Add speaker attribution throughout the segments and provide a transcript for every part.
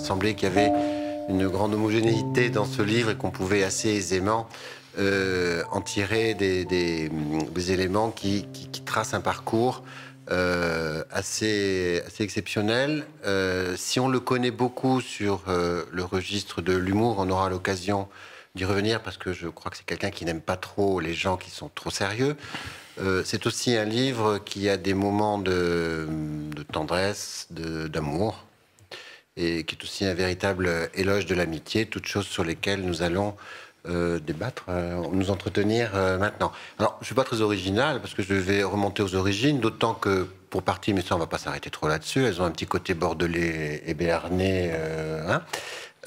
Speaker 1: semblé qu'il y avait une grande homogénéité dans ce livre et qu'on pouvait assez aisément euh, en tirer des, éléments qui, tracent un parcours euh, assez, exceptionnel. Euh, si on le connaît beaucoup sur le registre de l'humour, on aura l'occasion d'y revenir parce que je crois que c'est quelqu'un qui n'aime pas trop les gens qui sont trop sérieux. C'est aussi un livre qui a des moments de, tendresse, d'amour, et qui est aussi un véritable éloge de l'amitié, toutes choses sur lesquelles nous allons euh, débattre, euh, nous entretenir euh, maintenant. Alors, je ne suis pas très original parce que je vais remonter aux origines, d'autant que pour partie, mais ça, on ne va pas s'arrêter trop là-dessus, elles ont un petit côté bordelais et béarnais. euh, hein.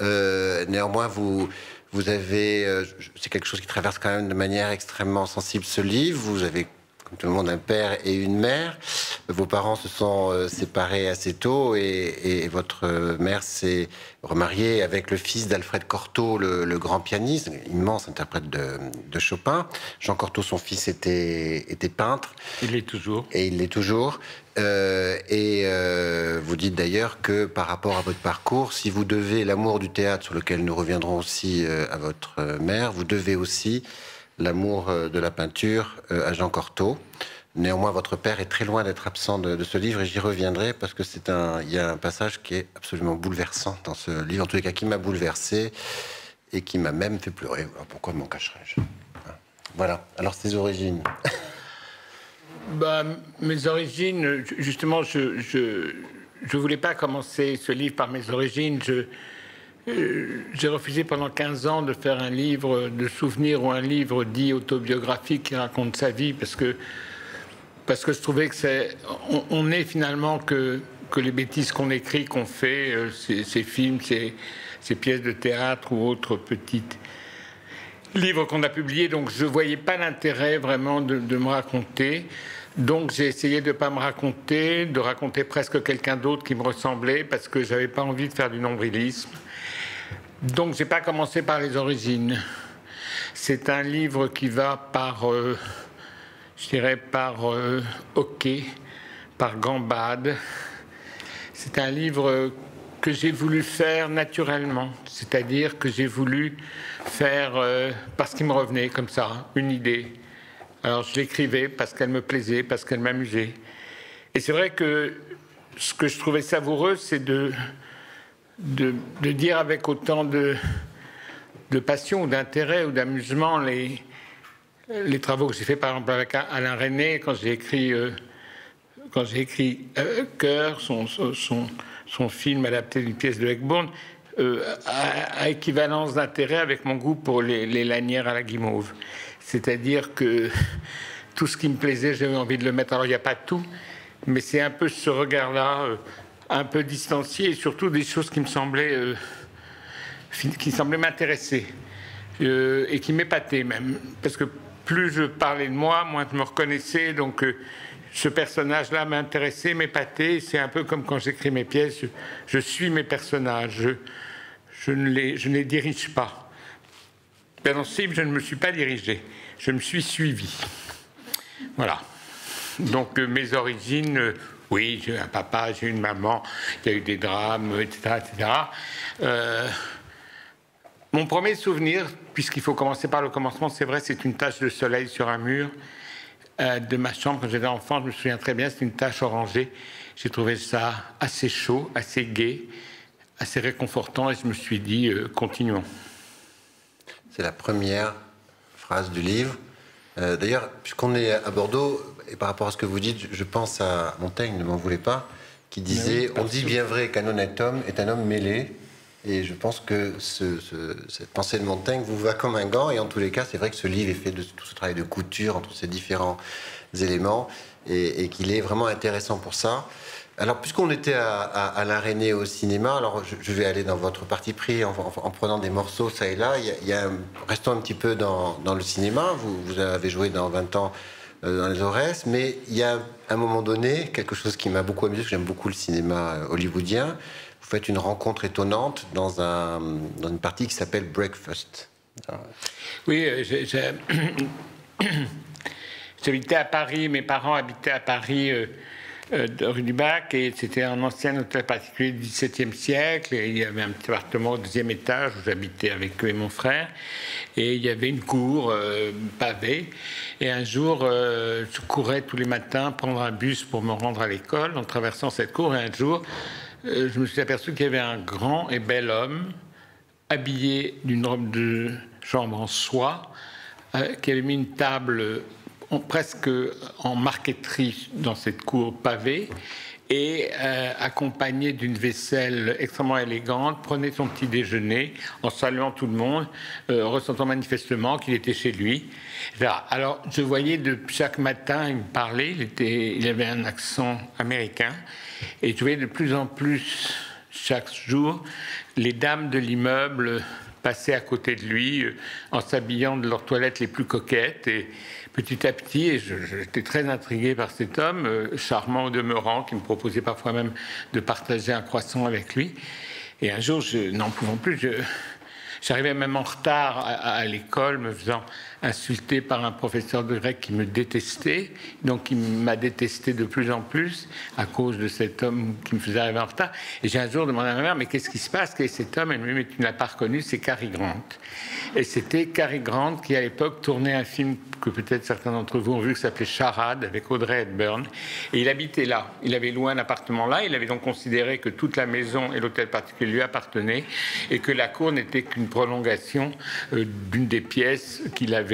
Speaker 1: Euh, néanmoins, vous, vous avez, euh, c'est quelque chose qui traverse quand même de manière extrêmement sensible ce livre. Vous avez, comme tout le monde, un père et une mère. Vos parents se sont euh, séparés assez tôt et, et votre mère s'est remariée avec le fils d'Alfred Cortot, le, le grand pianiste, immense interprète de, de Chopin. Jean Cortot, son fils, était, était peintre.
Speaker 2: Il l'est toujours.
Speaker 1: Et il l'est toujours. Euh, et euh, vous dites d'ailleurs que par rapport à votre parcours, si vous devez l'amour du théâtre, sur lequel nous reviendrons aussi euh, à votre mère, vous devez aussi l'amour euh, de la peinture euh, à Jean Cortot. Néanmoins, votre père est très loin d'être absent de, ce livre et j'y reviendrai parce que c'est un, il y a un passage qui est absolument bouleversant dans ce livre, en tous les cas qui m'a bouleversé et qui m'a même fait pleurer. Pourquoi m'en cacherais-je? Voilà. Alors, ses origines.
Speaker 2: Bah, mes origines, ju- justement, je je voulais pas commencer ce livre par mes origines. Je j'ai refusé pendant 15 ans de faire un livre de souvenirs ou un livre dit autobiographique qui raconte sa vie parce que parce que je trouvais que c'est on, est finalement que que les bêtises qu'on écrit, qu'on fait, euh, ces, films, ces, ces pièces de théâtre ou autres petites livre qu'on a publié, donc je ne voyais pas l'intérêt vraiment de, de me raconter. Donc j'ai essayé de ne pas me raconter, de raconter presque quelqu'un d'autre qui me ressemblait, parce que j'avais pas envie de faire du nombrilisme. Donc j'ai pas commencé par les origines. C'est un livre qui va par, euh, je dirais, par euh, hockey, par gambade. C'est un livre que j'ai voulu faire naturellement, c'est-à-dire que j'ai voulu faire euh, parce qu'il me revenait comme ça, une idée. Alors je l'écrivais parce qu'elle me plaisait, parce qu'elle m'amusait. Et c'est vrai que ce que je trouvais savoureux, c'est de, de, dire avec autant de, de passion d'intérêt ou d'amusement les, travaux que j'ai fait par exemple avec Alain René quand j'ai écrit euh, quand j'ai écrit euh, Cœur, son, film adapté d'une pièce de Heckbourn, euh, à, équivalence d'intérêt avec mon goût pour les, les lanières à la guimauve. C'est-à-dire que tout ce qui me plaisait, j'avais envie de le mettre. Alors il n'y a pas tout, mais c'est un peu ce regard-là, euh, un peu distancié, et surtout des choses qui me semblaient, euh, qui semblaient m'intéresser euh, et qui m'épataient même, parce que plus je parlais de moi, moins je me reconnaissais. Donc euh, ce personnage-là m'intéressait, m'épatait. C'est un peu comme quand j'écris mes pièces, je, suis mes personnages, je, ne les, je ne les dirige pas. Ben, dans ce film, je ne me suis pas dirigé, je me suis suivi. Voilà. Donc mes origines, oui, j'ai un papa, j'ai une maman, il y a eu des drames, etc. etc. Euh, mon premier souvenir, puisqu'il faut commencer par le commencement, c'est vrai, c'est une tache de soleil sur un mur euh, de ma chambre quand j'étais enfant. Je me souviens très bien, c'est une tache orangée. J'ai trouvé ça assez chaud, assez gai, assez réconfortant, et je me suis dit, euh, continuons.
Speaker 1: C'est la première phrase du livre. D'ailleurs, puisqu'on est à Bordeaux, et par rapport à ce que vous dites, je pense à Montaigne, ne m'en voulez pas, qui disait On dit bien vrai qu'un honnête homme est un homme mêlé. Et je pense que ce- ce- cette pensée de Montaigne vous va comme un gant. Et en tous les cas, c'est vrai que ce livre est fait de tout ce travail de couture entre ces différents éléments et, et qu'il est vraiment intéressant pour ça. Alors, puisqu'on était à, à, à La René au cinéma, alors je, je vais aller dans votre parti pris en, en- en prenant des morceaux ça et là. Il y a, il y a un- restons un petit peu dans, dans le cinéma. Vous, vous avez joué dans 20 ans dans les Aurès, mais il y a un moment donné quelque chose qui m'a beaucoup amusé, j'aime beaucoup le cinéma euh, hollywoodien. Vous faites une rencontre étonnante dans, un, dans une partie qui s'appelle Breakfast.
Speaker 2: Oui, euh, j'habitais à Paris, mes parents habitaient à Paris euh, euh, rue du Bac, et c'était un ancien hôtel particulier du XVIIe siècle, il y avait un petit appartement au deuxième étage où j'habitais avec eux et mon frère, et il y avait une cour euh, pavée, et un jour, euh, je courais tous les matins prendre un bus pour me rendre à l'école en traversant cette cour, et un jour, je me suis aperçu qu'il y avait un grand et bel homme habillé d'une robe de chambre en soie, qui avait mis une table presque en marqueterie dans cette cour pavée et euh, accompagné d'une vaisselle extrêmement élégante, prenait son petit déjeuner en saluant tout le monde, euh, ressentant manifestement qu'il était chez lui. Alors, je voyais de chaque matin, il me parlait, il, il avait un accent américain, et je voyais de plus en plus, chaque jour, les dames de l'immeuble passer à côté de lui euh, en s'habillant de leurs toilettes les plus coquettes. Et, petit à petit, et j'étais très intrigué par cet homme, euh, charmant au demeurant, qui me proposait parfois même de partager un croissant avec lui. Et un jour, je n'en pouvant plus, J'arrivais même en retard à, l'école, me faisant insulter par un professeur de grec qui me détestait, donc il m'a détesté de plus en plus à cause de cet homme qui me faisait arriver en retard. Et j'ai un jour demandé à ma mère, mais qu'est-ce qui se passe? Quel est cet homme Elle me dit, mais tu ne l'as pas reconnu, c'est Cary Grant. Et c'était Cary Grant qui, à l'époque, tournait un film que peut-être certains d'entre vous ont vu, qui s'appelait Charade, avec Audrey Hepburn. Et il habitait là. Il avait loué un appartement là. Il avait donc considéré que toute la maison et l'hôtel particulier lui appartenaient et que la cour n'était qu'une prolongation euh, d'une des pièces qu'il avait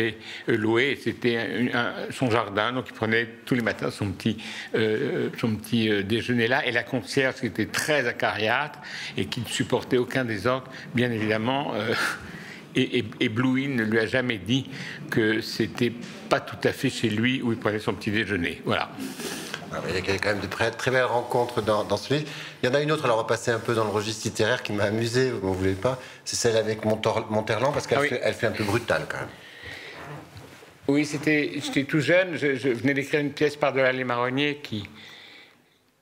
Speaker 2: euh, louées. C'était son jardin. Donc il prenait tous les matins son petit, euh, son petit déjeuner là. Et la concierge, qui était très acariâtre et qui ne supportait aucun désordre, bien évidemment et, et, ne lui a jamais dit que c'était pas tout à fait chez lui où il prenait son petit déjeuner. Voilà.
Speaker 1: Ah, il y a quand même de très, très belles rencontres dans, ce livre. Il y en a une autre, alors on va passer un peu dans le registre littéraire qui m'a amusé, vous ne voulez pas, c'est celle avec Monterland, parce qu'elle ah fait, fait un peu brutale quand même.
Speaker 2: Oui, c'était, j'étais tout jeune, je, venais d'écrire une pièce par delà les marronniers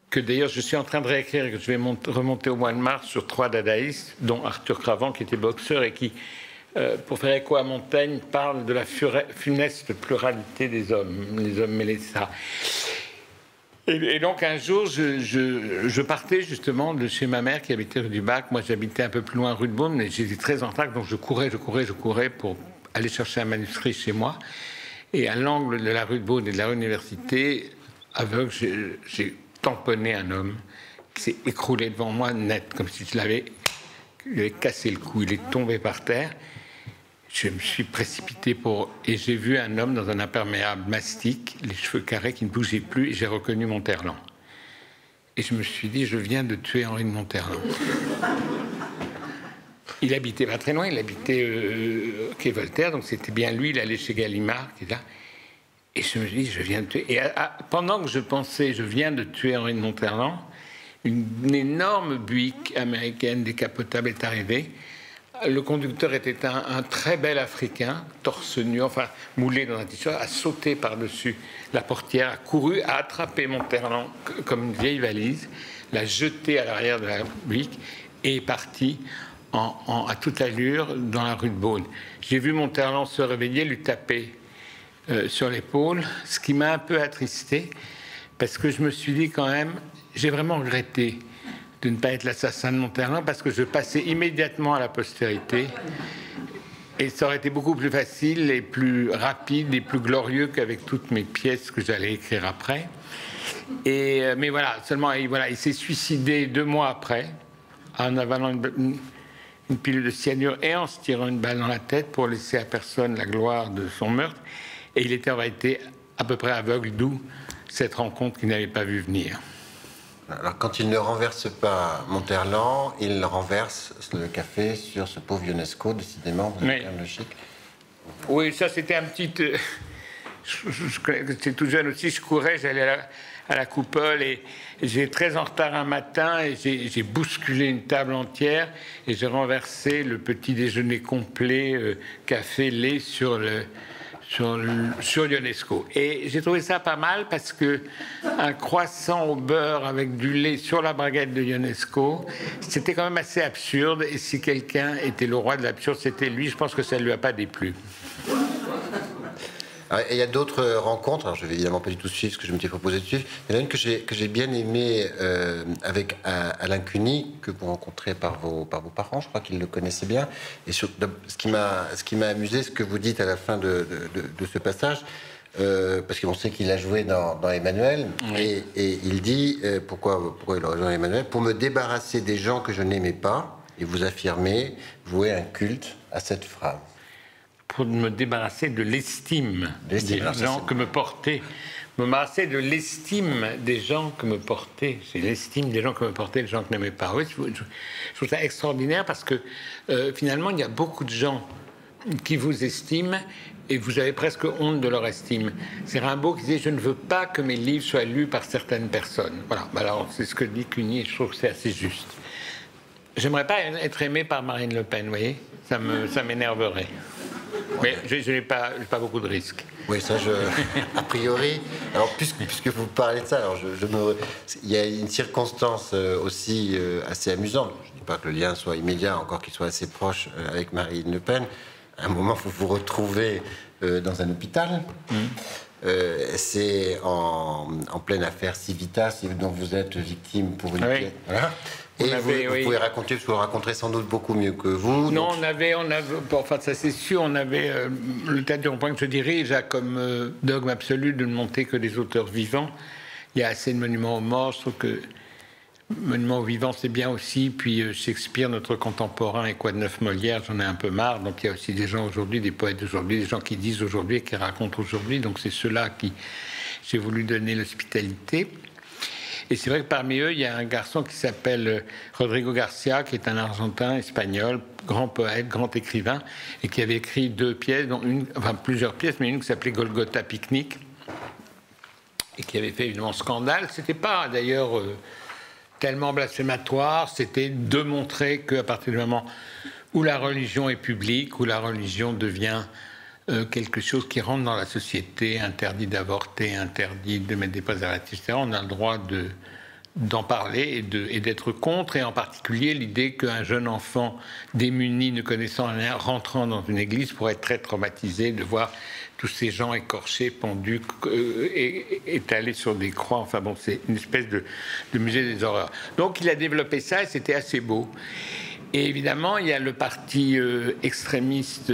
Speaker 2: que d'ailleurs je suis en train de réécrire et que je vais remonter au mois de mars sur trois dadaïstes, dont Arthur Cravant qui était boxeur et qui euh, pour faire écho à Montaigne, parle de la funeste pluralité des hommes, les hommes mêlés de ça. Et, donc un jour, je, partais justement de chez ma mère qui habitait rue du Bac. Moi, j'habitais un peu plus loin rue de Beaune, mais j'étais très en retard, donc je courais, je courais, je courais pour aller chercher un manuscrit chez moi. Et à l'angle de la rue de Beaune et de la rue Université, aveugle, j'ai tamponné un homme qui s'est écroulé devant moi net, comme si je l'avais cassé le cou. Il est tombé par terre je me suis précipité pour et j'ai vu un homme dans un imperméable mastic, les cheveux carrés qui ne bougeaient plus, et j'ai reconnu Monterland. Et je me suis dit, je viens de tuer Henri de Monterland. Il habitait pas très loin, il habitait euh, quai Voltaire, donc c'était bien lui, il allait chez Gallimard, qui. Et je me dit, je viens de tuer. Et pendant que je pensais, je viens de tuer Henri de Monterland, une, énorme buick américaine décapotable est arrivée. Le conducteur était un, très bel Africain, torse nu, enfin moulé dans un t-shirt, a sauté par-dessus la portière, a couru, a attrapé Monterland comme une vieille valise, l'a jeté à l'arrière de la brique et est parti à toute allure dans la rue de Beaune. J'ai vu Monterland se réveiller, lui taper euh, sur l'épaule, ce qui m'a un peu attristé, parce que je me suis dit quand même, j'ai vraiment regretté de ne pas être l'assassin de Monterland parce que je passais immédiatement à la postérité. Et ça aurait été beaucoup plus facile et plus rapide et plus glorieux qu'avec toutes mes pièces que j'allais écrire après. Et, euh, mais voilà, seulement il, voilà, il s'est suicidé deux mois après en avalant une, une, pilule de cyanure et en se tirant une balle dans la tête pour laisser à personne la gloire de son meurtre. Et il était en réalité à peu près aveugle, d'où cette rencontre qu'il n'avait pas vu venir.
Speaker 1: Alors, quand il ne renverse pas Monterland, il renverse le café sur ce pauvre UNESCO, décidément, vous
Speaker 2: oui. le chic. Oui, ça c'était un petit. Euh, j'étais tout jeune aussi, je courais, j'allais à, la, coupole et, j'ai très en retard un matin et j'ai bousculé une table entière et j'ai renversé le petit déjeuner complet, euh, café, lait sur le, sur, sur l'UNESCO. Et j'ai trouvé ça pas mal parce que un croissant au beurre avec du lait sur la baguette de l'UNESCO, c'était quand même assez absurde. Et si quelqu'un était le roi de l'absurde, c'était lui. Je pense que ça ne lui a pas déplu.
Speaker 1: Il y a d'autres rencontres, alors je vais évidemment pas du tout suivre ce que je m'étais proposé de suivre. Il y en a une que j'ai, bien aimée euh, avec Alain Cuny, que vous rencontrez par vos, par vos parents, je crois qu'ils le connaissaient bien. Et ce, qui m'a, ce qui m'a amusé, ce que vous dites à la fin de, de, ce passage, euh, parce qu'on sait qu'il a joué dans, dans Emmanuel, et, et, il dit euh, pourquoi, pourquoi il a rejoint Emmanuel? Pour me débarrasser des gens que je n'aimais pas, et vous affirmez, vouer un culte à cette phrase
Speaker 2: pour me débarrasser de l'estime des gens que me portaient. Me débarrasser de l'estime des gens que me portaient. C'est l'estime des gens que me portaient, les gens que n'aimaient pas. Oui, je, trouve ça extraordinaire parce que euh, finalement, il y a beaucoup de gens qui vous estiment et vous avez presque honte de leur estime. C'est Rimbaud qui disait Je ne veux pas que mes livres soient lus par certaines personnes. Voilà, bah alors c'est ce que dit Cuny et je trouve que c'est assez juste. J'aimerais pas être aimé par Marine Le Pen, vous voyez? Ça m'énerverait. Mais je, n'ai pas, pas, beaucoup de risques.
Speaker 1: Oui, ça, je, a priori. Alors, puisque, puisque vous parlez de ça, alors je, me, il y a une circonstance euh, aussi euh, assez amusante. Je ne dis pas que le lien soit immédiat, encore qu'il soit assez proche euh, avec Marine Le Pen. À un moment, vous vous retrouvez dans un hôpital. Mmh. c'est en, en, pleine affaire Civitas dont vous êtes victime pour une.
Speaker 2: Oui. Voilà.
Speaker 1: Et vous, pouvez raconter, parce que vous raconterez sans doute beaucoup mieux que vous.
Speaker 2: Non, on avait, on avait, enfin ça c'est sûr, on avait euh, le théâtre du point que je dirige a comme euh, dogme absolu de ne monter que des auteurs vivants. Il y a assez de monuments aux morts, je trouve que monuments aux vivants c'est bien aussi. Puis euh, Shakespeare, notre contemporain, et quoi de neuf Molière, j'en ai un peu marre. Donc il y a aussi des gens aujourd'hui, des poètes d'aujourd'hui, des gens qui disent aujourd'hui et qui racontent aujourd'hui. Donc c'est ceux-là qui j'ai voulu donner l'hospitalité. Et c'est vrai que parmi eux, il y a un garçon qui s'appelle euh, Rodrigo Garcia, qui est un Argentin espagnol, grand poète, grand écrivain, et qui avait écrit deux pièces, enfin plusieurs pièces, mais une qui s'appelait Golgotha Picnic, et qui avait fait évidemment scandale. C'était pas d'ailleurs euh, tellement blasphématoire, c'était de montrer qu'à partir du moment où la religion est publique, où la religion devient euh, quelque chose qui rentre dans la société, interdit d'avorter, interdit de mettre des préservatifs, etc., on a le droit de, d'en parler et, d'être contre, et en particulier l'idée qu'un jeune enfant démuni, ne connaissant rien, rentrant dans une église pourrait être très traumatisé de voir tous ces gens écorchés, pendus, euh, étalés sur des croix. Enfin bon, c'est une espèce de, de, musée des horreurs. Donc il a développé ça et c'était assez beau. Et évidemment, il y a le parti euh, extrémiste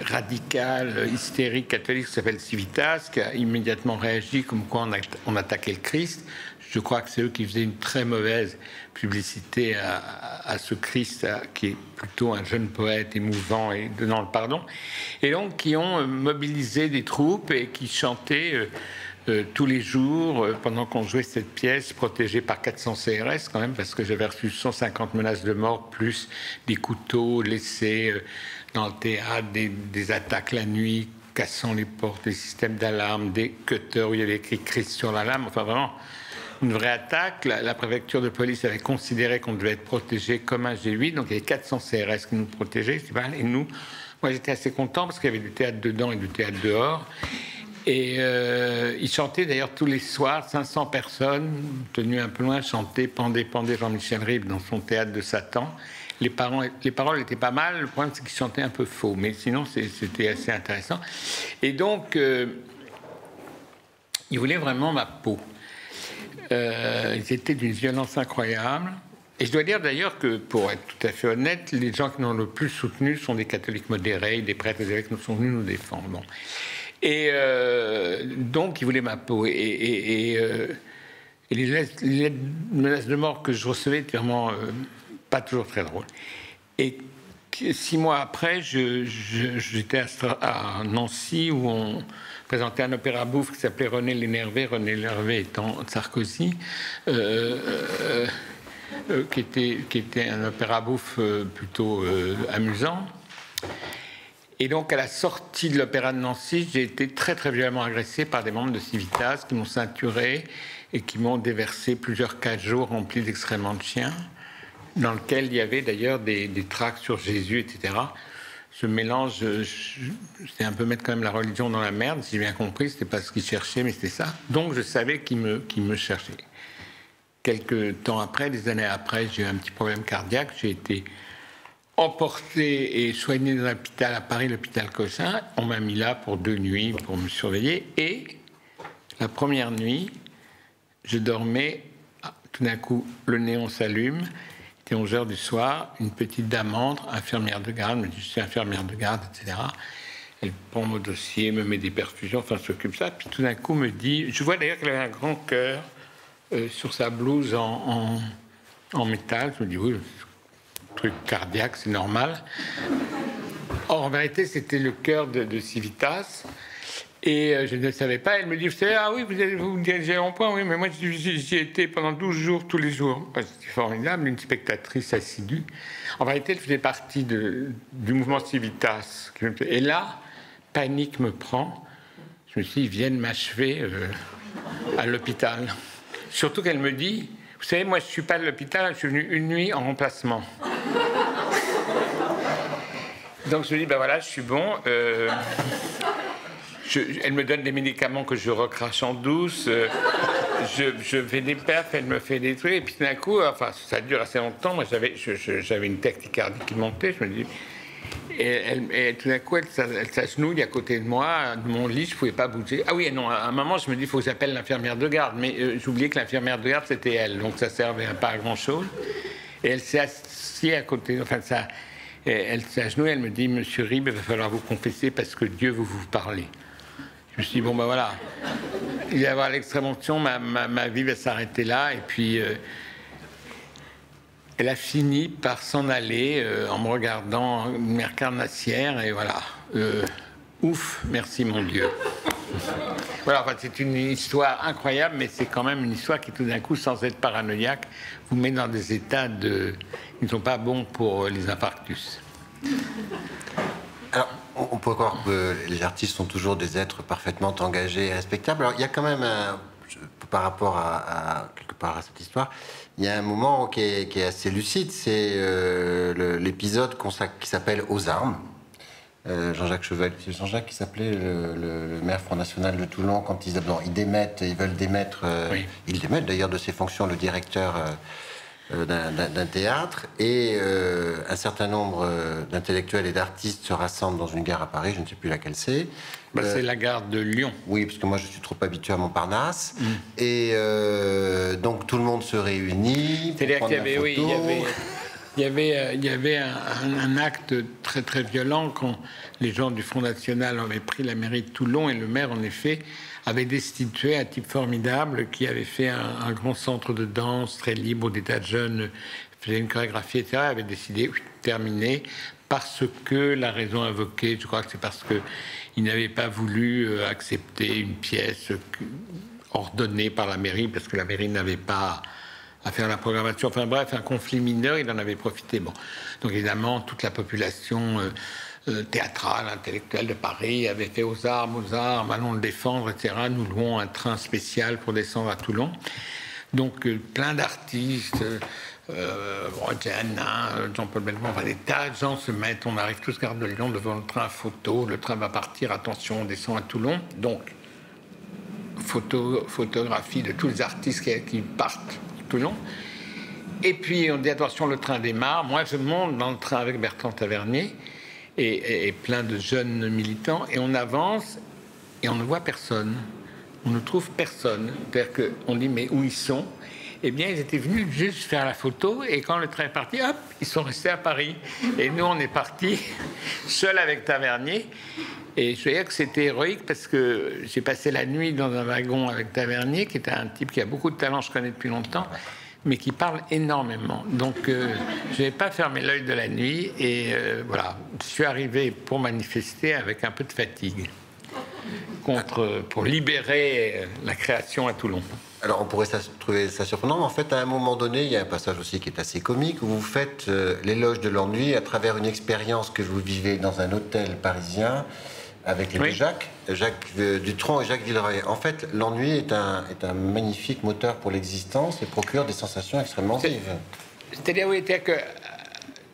Speaker 2: radical, hystérique, catholique qui s'appelle Civitas, qui a immédiatement réagi comme quoi on, attaquait le Christ. Je crois que c'est eux qui faisaient une très mauvaise publicité à, ce Christ qui est plutôt un jeune poète émouvant et donnant le pardon. Et donc qui ont euh, mobilisé des troupes et qui chantaient euh, euh, tous les jours pendant qu'on jouait cette pièce, protégée par 400 CRS quand même, parce que j'avais reçu 150 menaces de mort, plus des couteaux laissés dans le théâtre des, attaques la nuit, cassant les portes, des systèmes d'alarme, des cutters où il y avait écrit Christ sur la lame. Enfin, vraiment, une vraie attaque. La, préfecture de police avait considéré qu'on devait être protégé comme un G8, donc il y avait 400 CRS qui nous protégeaient. Et nous, moi j'étais assez content parce qu'il y avait du théâtre dedans et du théâtre dehors. Et euh, ils chantaient d'ailleurs tous les soirs, 500 personnes, tenues un peu loin, chantaient Pendez, pendez Jean-Michel Ribes dans son théâtre de Satan les, les paroles étaient pas mal. Le problème, c'est qu'ils chantaient un peu faux. Mais sinon, c'était assez intéressant. Et donc, euh, ils voulaient vraiment ma peau. Euh, ils étaient d'une violence incroyable. Et je dois dire d'ailleurs que, pour être tout à fait honnête, les gens qui nous le plus soutenus sont des catholiques modérés, des prêtres, des évêques nous sont venus nous défendre. Et euh, donc, ils voulaient ma peau. Et, les, menaces de mort que je recevais étaient vraiment pas toujours très drôle. Et six mois après, j'étais à, Nancy où on présentait un opéra bouffe qui s'appelait René l'énervé, René l'énervé étant Sarkozy, euh, euh, euh, qui, était, qui était un opéra bouffe plutôt amusant. Et donc, à la sortie de l'opéra de Nancy, j'ai été très très violemment agressé par des membres de Civitas qui m'ont ceinturé et qui m'ont déversé plusieurs cajots remplis d'excréments de chiens dans lequel il y avait d'ailleurs des, tracts sur Jésus, etc. Ce mélange, c'était un peu mettre quand même la religion dans la merde, si j'ai bien compris, c'était pas ce qu'il cherchait, mais c'était ça. Donc je savais qu'il me, me cherchait. Quelques temps après, des années après, j'ai eu un petit problème cardiaque, j'ai été emporté et soigné dans un hôpital à Paris, l'hôpital Cossin. On m'a mis là pour deux nuits pour me surveiller. Et la première nuit, je dormais. Ah, tout d'un coup, le néon s'allume. C'était 11 heures du soir. Une petite dame entre, infirmière de garde, me dit Je suis infirmière de garde, etc. Elle prend mon dossier, me met des perfusions, enfin s'occupe ça. Puis tout d'un coup, me dit Je vois d'ailleurs qu'elle avait un grand cœur euh, sur sa blouse en, métal. Je me dis Oui, truc cardiaque, c'est normal. Or, en vérité, c'était le cœur de, Civitas. Et euh, je ne le savais pas. Elle me dit, vous savez, ah oui, vous, allez, vous dirigez en point, oui, mais moi j'y étais pendant 12 jours, tous les jours. C'était formidable, une spectatrice assidue. En vérité, elle faisait partie du mouvement Civitas. Et là, panique me prend. Je me suis dit, ils viennent m'achever euh, à l'hôpital. Surtout qu'elle me dit, vous savez, moi je ne suis pas à l'hôpital, je suis venu une nuit en remplacement. Donc je me dis, ben voilà, je suis bon. Euh, elle me donne des médicaments que je recrache en douce. Euh, je, fais des perfs, elle me fait des trucs. Et puis d'un coup, enfin, ça dure assez longtemps. Moi, j'avais, une tachycardie qui montait. Je me dis. Et, tout d'un coup, elle, elle s'agenouille à côté de moi, de mon lit, je ne pouvais pas bouger. Ah oui, non, à un moment, je me dis, il faut que j'appelle l'infirmière de garde. Mais euh, j'oubliais que l'infirmière de garde, c'était elle. Donc ça servait pas à grand-chose. Et elle s'est assise à côté, enfin, ça, elle s'agenouille, elle me dit Monsieur Rib, il va falloir vous confesser parce que Dieu veut vous parler. Je me suis dit Bon, ben voilà, il va y avoir l'extrême onction, ma, ma, vie va s'arrêter là. Et puis, euh, elle a fini par s'en aller euh, en me regardant, mère carnassière, et voilà. Euh, ouf, merci mon Dieu. Voilà, c'est une histoire incroyable, mais c'est quand même une histoire qui, tout d'un coup, sans être paranoïaque, vous met dans des états de, qui ne sont pas bons pour les infarctus.
Speaker 1: Alors, on peut croire que les artistes sont toujours des êtres parfaitement engagés et respectables. Alors, il y a quand même, un, par rapport à, quelque part à cette histoire, il y a un moment qui est, assez lucide, c'est euh, l'épisode qui s'appelle Aux armes. Euh, Jean-Jacques Cheval, Jean-Jacques qui s'appelait le, maire Front National de Toulon quand ils, ils démettent, ils veulent démettre, euh, ils démettent d'ailleurs de ses fonctions le directeur d'un théâtre et euh, un certain nombre euh, d'intellectuels et d'artistes se rassemblent dans une gare à Paris, je ne sais plus laquelle c'est.
Speaker 2: Bah, c'est la gare de Lyon.
Speaker 1: Oui, parce que moi je suis trop habitué à Montparnasse. Mm. Et donc tout le monde se réunit.
Speaker 2: C'est-à-dire qu'il y avait, oui, il y avait, il y avait, il avait un, acte très très violent quand les gens du Front National avaient pris la mairie de Toulon et le maire en effet avait destitué un type formidable qui avait fait un, grand centre de danse très libre, des tas de jeunes faisait une chorégraphie, etc. avait décidé de terminer parce que la raison invoquée, je crois que c'est parce qu'il n'avait pas voulu euh, accepter une pièce ordonnée par la mairie, parce que la mairie n'avait pas à faire la programmation. Enfin bref, un conflit mineur, il en avait profité. Bon. Donc évidemment, toute la population euh, euh, théâtral, intellectuel de Paris, avait fait aux armes, aux armes, allons le défendre, etc. Nous louons un train spécial pour descendre à Toulon. Donc euh, plein d'artistes, euh, Jean-Paul Belmont, enfin des tas de gens se mettent, on arrive tous garde de Lyon devant le train photo, le train va partir, attention, on descend à Toulon. Donc, photo, photographie de tous les artistes qui, partent Et puis on dit attention, le train démarre. Moi, je monte dans le train avec Bertrand Tavernier et, plein de jeunes militants, et on avance et on ne voit personne. On ne trouve personne. C'est-à-dire qu'on dit mais où ils sont? Eh bien, ils étaient venus juste faire la photo et quand le train est parti, hop, ils sont restés à Paris. Et nous, on est partis seuls avec Tavernier. Et je veux dire que c'était héroïque parce que j'ai passé la nuit dans un wagon avec Tavernier, qui était un type qui a beaucoup de talent, je connais depuis longtemps mais qui parle énormément. Donc, euh, je n'ai pas fermé l'œil de la nuit et euh, voilà, je suis arrivé pour manifester avec un peu de fatigue contre, pour libérer euh, la création à Toulon.
Speaker 1: Alors, on pourrait trouver ça surprenant, mais en fait, à un moment donné, il y a un passage aussi qui est assez comique où vous faites l'éloge de l'ennui à travers une expérience que vous vivez dans un hôtel parisien avec les Jacques, Jacques euh, Dutronc et Jacques Villeroy. En fait, l'ennui est un, est un magnifique moteur pour l'existence et procure des sensations extrêmement vives.
Speaker 2: C'est-à-dire, oui, que euh,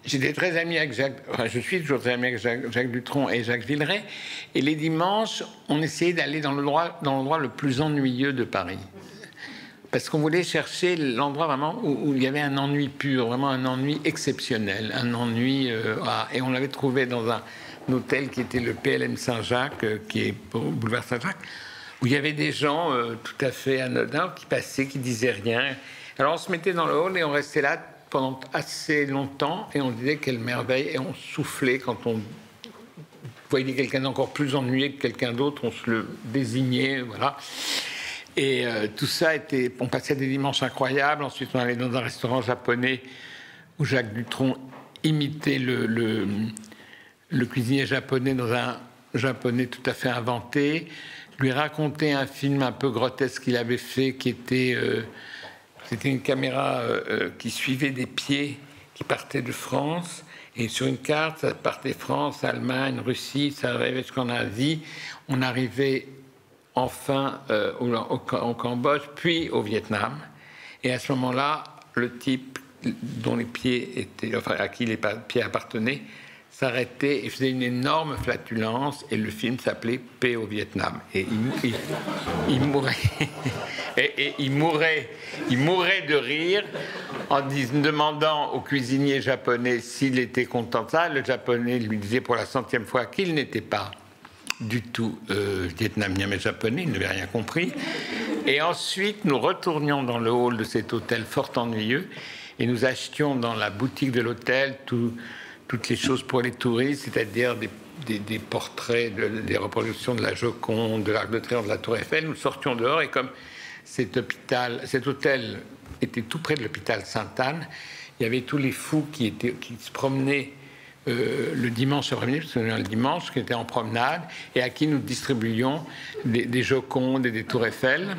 Speaker 2: j'étais très ami avec Jacques, enfin, je suis toujours très ami avec Jacques, Dutronc et Jacques Villeray, et les dimanches, on essayait d'aller dans l'endroit dans le plus ennuyeux de Paris. parce qu'on voulait chercher l'endroit vraiment où, il y avait un ennui pur, vraiment un ennui exceptionnel, un ennui. Euh, et on l'avait trouvé dans un, hôtel qui était le PLM Saint-Jacques, euh, qui est au boulevard Saint-Jacques, où il y avait des gens euh, tout à fait anodins qui passaient, qui disaient rien. Alors on se mettait dans le hall et on restait là pendant assez longtemps et on disait quelle merveille et on soufflait quand on voyait quelqu'un d'encore plus ennuyé que quelqu'un d'autre, on se le désignait, voilà. Et euh, tout ça était. On passait des dimanches incroyables. Ensuite, on allait dans un restaurant japonais où Jacques Dutronc imitait le, le, cuisinier japonais dans un japonais tout à fait inventé. Lui racontait un film un peu grotesque qu'il avait fait, qui était. Euh, c'était une caméra euh, qui suivait des pieds qui partaient de France. Et sur une carte, ça partait France, Allemagne, Russie, ça arrivait jusqu'en Asie. On arrivait enfin euh, au, Cambodge, puis au Vietnam. Et à ce moment-là, le type dont les pieds étaient, enfin à qui les pieds appartenaient, s'arrêtait et faisait une énorme flatulence. Et le film s'appelait Paix au Vietnam. Et il, mourait, et, il mourait, il mourait de rire en demandant au cuisinier japonais s'il était content de ça. Le japonais lui disait pour la centième fois qu'il n'était pas du tout euh, vietnamien mais japonais, il n'avait rien compris. Et ensuite, nous retournions dans le hall de cet hôtel fort ennuyeux et nous achetions dans la boutique de l'hôtel toutes les choses pour les touristes, c'est-à-dire des, portraits, des reproductions de la Joconde, de l'Arc de Triomphe, de la Tour Eiffel. Nous sortions dehors et comme cet, hôtel était tout près de l'hôpital Sainte-Anne, il y avait tous les fous qui, étaient, se promenaient euh, le dimanche après-midi, parce que le dimanche, qui était en promenade, et à qui nous distribuions des, Jocondes et des Tours Eiffel.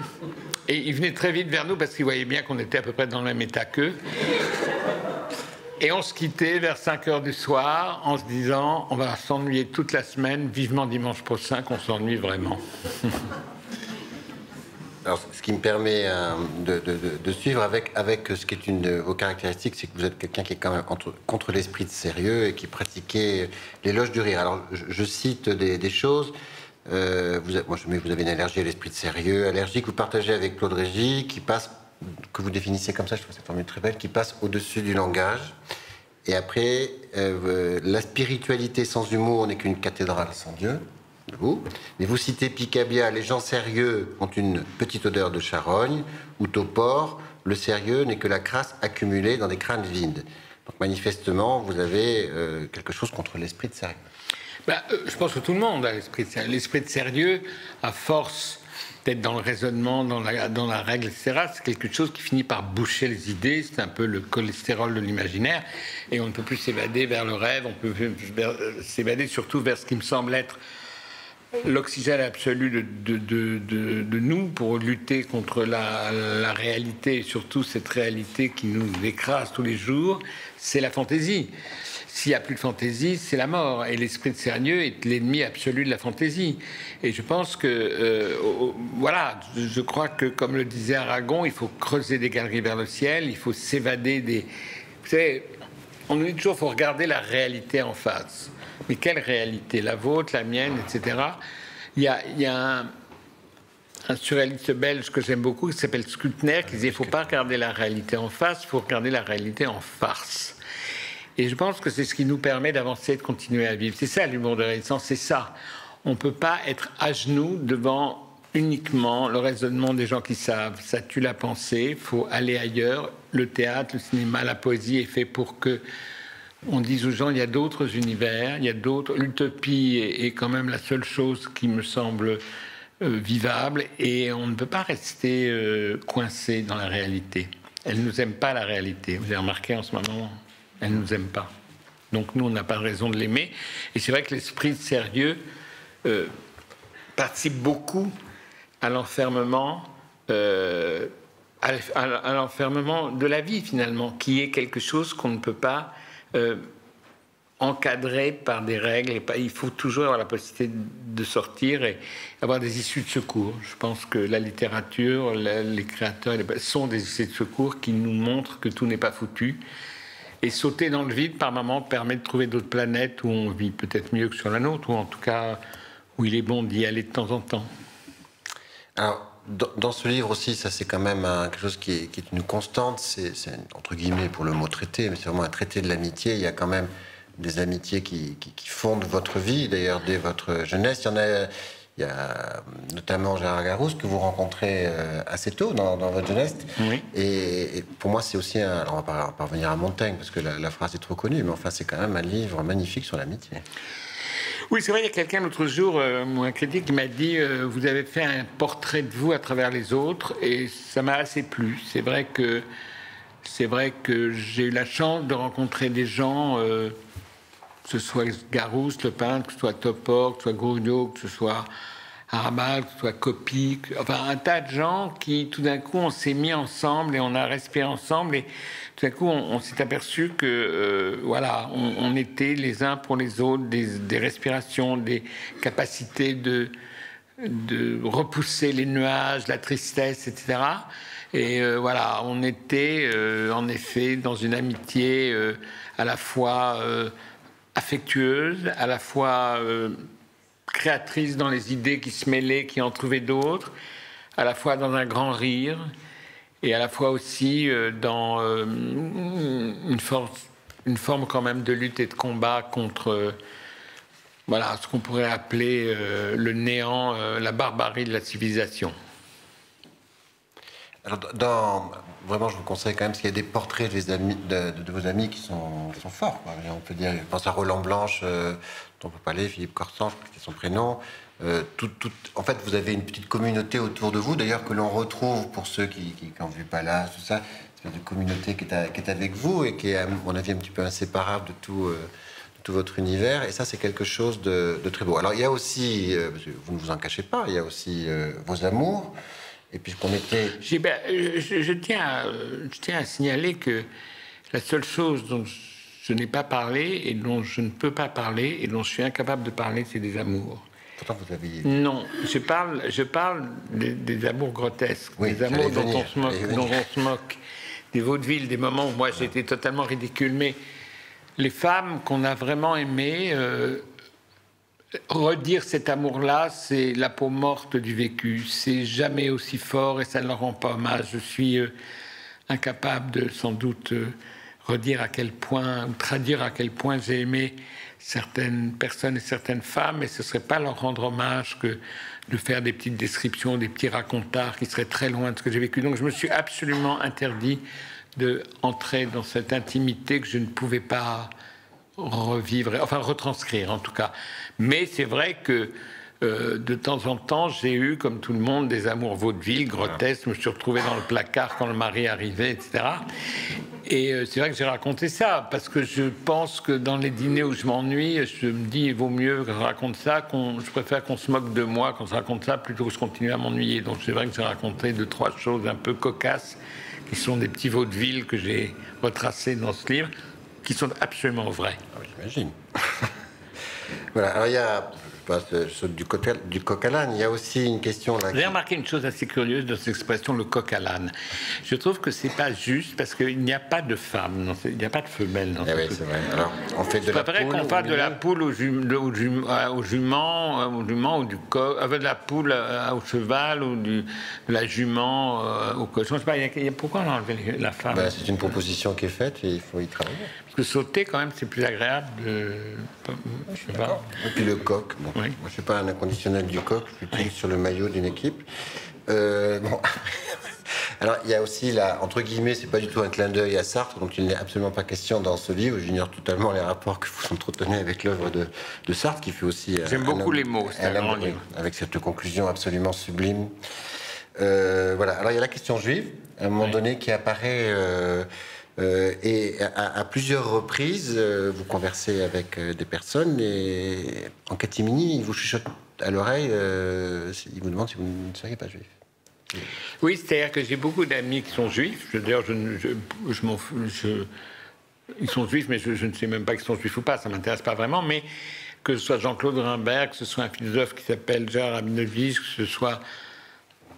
Speaker 2: Et ils venaient très vite vers nous parce qu'ils voyaient bien qu'on était à peu près dans le même état qu'eux. Et on se quittait vers 5 heures du soir en se disant on va s'ennuyer toute la semaine, vivement dimanche prochain qu'on s'ennuie vraiment.
Speaker 1: Alors, ce qui me permet euh, de, suivre avec, avec ce qui est une de vos caractéristiques, c'est que vous êtes quelqu'un qui est quand même contre, l'esprit de sérieux et qui pratiquait l'éloge du rire. Alors, je, cite des, choses. Euh, vous, moi, je mets vous avez une allergie à l'esprit de sérieux, allergie que vous partagez avec Claude Régis, qui passe, que vous définissez comme ça, je trouve cette formule très belle, qui passe au-dessus du langage. Et après, euh, la spiritualité sans humour n'est qu'une cathédrale sans Dieu vous. Mais vous citez Picabia, les gens sérieux ont une petite odeur de charogne, ou Topor, le sérieux n'est que la crasse accumulée dans des crânes vides. Donc manifestement, vous avez euh, quelque chose contre l'esprit de sérieux.
Speaker 2: Bah, euh, je pense que tout le monde a l'esprit de sérieux. L'esprit de sérieux, à force d'être dans le raisonnement, dans la, dans la règle, etc., c'est quelque chose qui finit par boucher les idées. C'est un peu le cholestérol de l'imaginaire. Et on ne peut plus s'évader vers le rêve, on peut euh, s'évader surtout vers ce qui me semble être l'oxygène absolu de, de, nous pour lutter contre la, réalité et surtout cette réalité qui nous écrase tous les jours, c'est la fantaisie. S'il n'y a plus de fantaisie, c'est la mort. Et l'esprit de sérieux est l'ennemi absolu de la fantaisie. Et je pense que, euh, voilà, je crois que, comme le disait Aragon, il faut creuser des galeries vers le ciel, il faut s'évader des. Vous savez, on nous dit toujours faut regarder la réalité en face. Mais quelle réalité? La vôtre, la mienne, etc. Il y a, un, surréaliste belge que j'aime beaucoup qui s'appelle Skultner qui disait il ne faut pas regarder la réalité en face, il faut regarder la réalité en farce. Et je pense que c'est ce qui nous permet d'avancer de continuer à vivre. C'est ça l'humour de résistance, c'est ça. On ne peut pas être à genoux devant uniquement le raisonnement des gens qui savent. Ça tue la pensée, il faut aller ailleurs. Le théâtre, le cinéma, la poésie est fait pour que on dit aux gens il y a d'autres univers, il y a d'autres. L'utopie est, quand même la seule chose qui me semble euh, vivable et on ne peut pas rester euh, coincé dans la réalité. Elle ne nous aime pas la réalité. Vous avez remarqué en ce moment, elle ne nous aime pas. Donc nous, on n'a pas raison de l'aimer. Et c'est vrai que l'esprit sérieux euh, participe beaucoup à l'enfermement. à l'enfermement de la vie finalement, qui est quelque chose qu'on ne peut pas euh, encadré par des règles. Il faut toujours avoir la possibilité de sortir et avoir des issues de secours. Je pense que la littérature, les créateurs sont des issues de secours qui nous montrent que tout n'est pas foutu. Et sauter dans le vide, par moment, permet de trouver d'autres planètes où on vit peut-être mieux que sur la nôtre, ou en tout cas où il est bon d'y aller de temps en temps.
Speaker 1: Alors, dans, ce livre aussi, ça c'est quand même quelque chose qui est, qui est une constante. C'est entre guillemets pour le mot traité, mais c'est vraiment un traité de l'amitié. Il y a quand même des amitiés qui, qui, fondent votre vie, d'ailleurs dès votre jeunesse. Il y en a. Il y a notamment Gérard Garousse que vous rencontrez euh, assez tôt dans, votre jeunesse.
Speaker 2: Oui.
Speaker 1: Et, pour moi, c'est aussi un. Alors, on va pas revenir à Montaigne parce que la, la phrase est trop connue, mais enfin, c'est quand même un livre magnifique sur l'amitié.
Speaker 2: Oui, c'est vrai, il y a quelqu'un l'autre jour, euh, un critique, qui m'a dit euh, Vous avez fait un portrait de vous à travers les autres, et ça m'a assez plu. C'est vrai que, c'est vrai que j'ai eu la chance de rencontrer des gens, euh, ce soit Garousse, le peintre, que ce soit Topor, que ce soit Gouriot, que ce soit Arabal, que ce soit Copy, enfin un tas de gens qui, tout d'un coup, on s'est mis ensemble et on a respiré ensemble. Et tout d'un coup, on, s'est aperçu que, euh, voilà, on, était les uns pour les autres, des, respirations, des capacités de, de repousser les nuages, la tristesse, etc. Et euh, voilà, on était euh, en effet dans une amitié à la fois affectueuse, à la fois créatrice dans les idées qui se mêlaient, qui en trouvaient d'autres, à la fois dans un grand rire et à la fois aussi euh, dans euh, une, une forme quand même de lutte et de combat contre euh, voilà, ce qu'on pourrait appeler le néant, la barbarie de la civilisation.
Speaker 1: Alors, dans, vraiment, je vous conseille quand même, qu'il y a des portraits de, vos amis qui sont, forts. On peut dire, je pense à Roland Blanche, dont on peut parler, Philippe Corsan, je crois c'était son prénom. Euh, en fait, vous avez une petite communauté autour de vous, d'ailleurs, que l'on retrouve pour ceux qui n'ont vu pas là, tout ça, une communauté qui est, qui est, avec vous et qui est, à mon avis, un petit peu inséparable de tout, euh, votre univers. Et ça, c'est quelque chose de, très beau. Alors, il y a aussi, euh, vous ne vous en cachez pas, il y a aussi vos amours. Et puisqu'on était.
Speaker 2: Ben, je, tiens à, je tiens à signaler que la seule chose dont je n'ai pas parlé et dont je ne peux pas parler et dont je suis incapable de parler, c'est des amours. Non, je parle, je parle des, amours grotesques, des amours dont on, se moque, dont on se moque, des vaudevilles, des moments où moi j'étais totalement ridicule. Mais les femmes qu'on a vraiment aimées, euh, redire cet amour-là, c'est la peau morte du vécu. C'est jamais aussi fort et ça ne leur rend pas hommage. Je suis euh, incapable de sans doute euh, redire à quel point, ou traduire à quel point j'ai aimé certaines personnes et certaines femmes, et ce ne serait pas leur rendre hommage que de faire des petites descriptions, des petits racontards qui seraient très loin de ce que j'ai vécu. Donc je me suis absolument interdit de entrer dans cette intimité que je ne pouvais pas revivre, enfin retranscrire en tout cas. Mais c'est vrai que euh, de temps en temps, j'ai eu, comme tout le monde, des amours vaudevilles, grotesques. Je me suis retrouvé dans le placard quand le mari arrivait, etc. Et euh, c'est vrai que j'ai raconté ça, parce que je pense que dans les dîners où je m'ennuie, je me dis, il vaut mieux que je raconte ça, je préfère qu'on se moque de moi quand je raconte ça, plutôt que je continue à m'ennuyer. Donc c'est vrai que j'ai raconté deux, trois choses un peu cocasses, qui sont des petits vaudevilles que j'ai retracés dans ce livre, qui sont absolument vrais.
Speaker 1: J'imagine. voilà, alors il y a du coq, à, du coq à l'âne. Il y a aussi une question là.
Speaker 2: J'ai remarqué une chose assez curieuse dans cette expression, le coq à l'âne. Je trouve que c'est pas juste parce qu'il n'y a pas de femme, il n'y a pas de femelle dans
Speaker 1: eh oui, c'est vrai. Alors, on fait de la poule.
Speaker 2: qu'on parle de la poule au, jument, au, jument, au jument ou du coq, avec de la poule au cheval ou du, de la jument au cochon. Je sais pas, il y a, pourquoi on a enlevé la femme?
Speaker 1: Ben, C'est une proposition qui est faite et il faut y travailler.
Speaker 2: Parce que sauter, quand même, c'est plus agréable. De...
Speaker 1: Je sais pas. Et puis le coq. Bon, Moi, je ne suis pas un inconditionnel du coq, je suis sur le maillot d'une équipe. Euh, bon. Alors, il y a aussi, là, entre guillemets, c'est pas du tout un clin d'œil à Sartre, donc il n'est absolument pas question dans ce livre. J'ignore totalement les rapports que vous entretenez avec l'œuvre de, de, Sartre, qui fait aussi.
Speaker 2: J'aime beaucoup les mots, c'est un, livre.
Speaker 1: Avec cette conclusion absolument sublime. Euh, voilà. Alors, il y a la question juive, à un moment donné, qui apparaît. Euh, euh, et à, plusieurs reprises, euh, vous conversez avec euh, des personnes et en catimini, ils vous chuchotent à l'oreille, ils vous demandent si vous ne seriez pas juif.
Speaker 2: Oui, c'est-à-dire que j'ai beaucoup d'amis qui sont juifs. D'ailleurs, je, je, je m'en ils sont juifs, mais je, ne sais même pas qu'ils sont juifs ou pas, ça ne m'intéresse pas vraiment. Mais que ce soit Jean-Claude Rimberg, que ce soit un philosophe qui s'appelle Gérard Rabinovich, que ce soit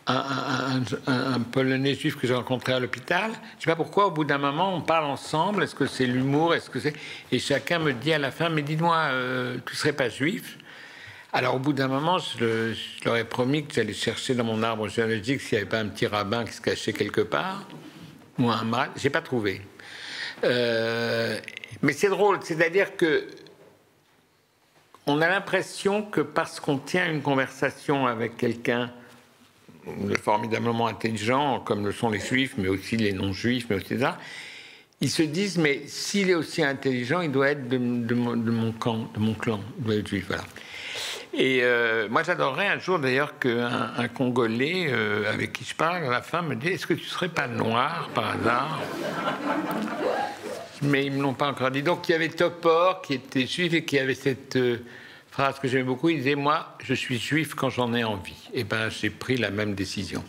Speaker 2: un, Polonais juif que j'ai rencontré à l'hôpital. Je ne sais pas pourquoi, au bout d'un moment, on parle ensemble. Est-ce que c'est l'humour? Est-ce que c'est? Et chacun me dit à la fin, mais dis-moi, euh, tu ne serais pas juif? Alors, au bout d'un moment, je, leur ai promis que j'allais chercher dans mon arbre généalogique s'il n'y avait pas un petit rabbin qui se cachait quelque part, ou un mal. J'ai pas trouvé. Euh, mais c'est drôle, c'est-à-dire que on a l'impression que parce qu'on tient une conversation avec quelqu'un formidablement intelligent, comme le sont les juifs, mais aussi les non-juifs, mais aussi ça, ils se disent, mais s'il est aussi intelligent, il doit être de, mon, camp, de mon clan, il doit être juif, voilà. Et euh, moi, j'adorerais un jour d'ailleurs qu'un un Congolais euh, avec qui je parle à la fin me dise Est-ce que tu serais pas noir par hasard? Mais ils ne me l'ont pas encore dit. Donc, il y avait Topor qui était juif et qui avait cette euh, phrase que j'aimais beaucoup. Il disait Moi, je suis juif quand j'en ai envie. Et eh ben, j'ai pris la même décision.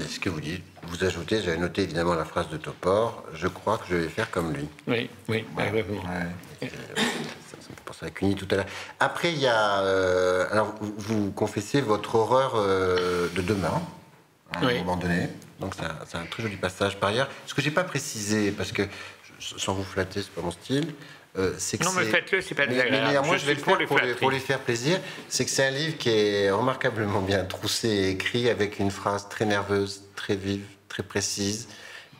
Speaker 1: Est-ce que vous dites vous ajoutez, j'avais noté évidemment la phrase de Topor, je crois que je vais faire comme lui.
Speaker 2: Oui, oui, exactement.
Speaker 1: ça, me fait penser à Cuny tout à l'heure. Après, il y a. Euh, alors, vous, confessez votre horreur euh, de demain, à un moment donné. Donc, c'est un, très joli passage par ailleurs. Ce que j'ai pas précisé, parce que, sans vous flatter, c'est pas mon style,
Speaker 2: euh, non, mais faites-le, c'est pas désagréable.
Speaker 1: Mais, moi, je, vais le faire pour, pour, les, faire plaisir. C'est que c'est un livre qui est remarquablement bien troussé et écrit avec une phrase très nerveuse, très vive, très précise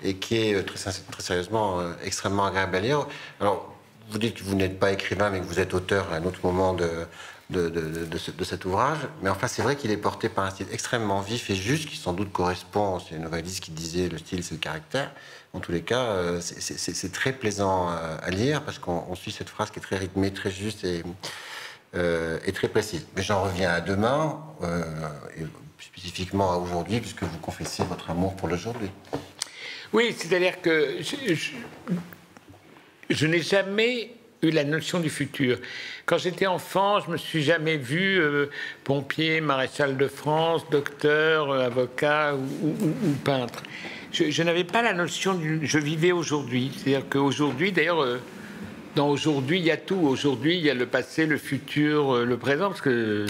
Speaker 1: et qui est euh, très, très sérieusement euh, extrêmement agréable à lire. Alors, vous dites que vous n'êtes pas écrivain, mais que vous êtes auteur à un autre moment de, de, cet ouvrage. Mais enfin, c'est vrai qu'il est porté par un style extrêmement vif et juste, qui sans doute correspond, c'est une noveliste qui disait le style, c'est le caractère. En tous les cas, euh, c'est très plaisant à lire parce qu'on suit cette phrase qui est très rythmée, très juste et, et très précise. Mais j'en reviens à demain. Et spécifiquement à aujourd'hui, puisque vous confessez votre amour pour l'aujourd'hui.
Speaker 2: Oui, c'est-à-dire que je, n'ai jamais la notion du futur. Quand j'étais enfant, je me suis jamais vu euh, pompier, maréchal de France, docteur, euh, avocat ou, peintre. Je, n'avais pas la notion du. Je vivais aujourd'hui. C'est-à-dire qu'aujourd'hui, d'ailleurs. Euh, dans aujourd'hui, il y a tout. Aujourd'hui, il y a le passé, le futur, le présent, parce que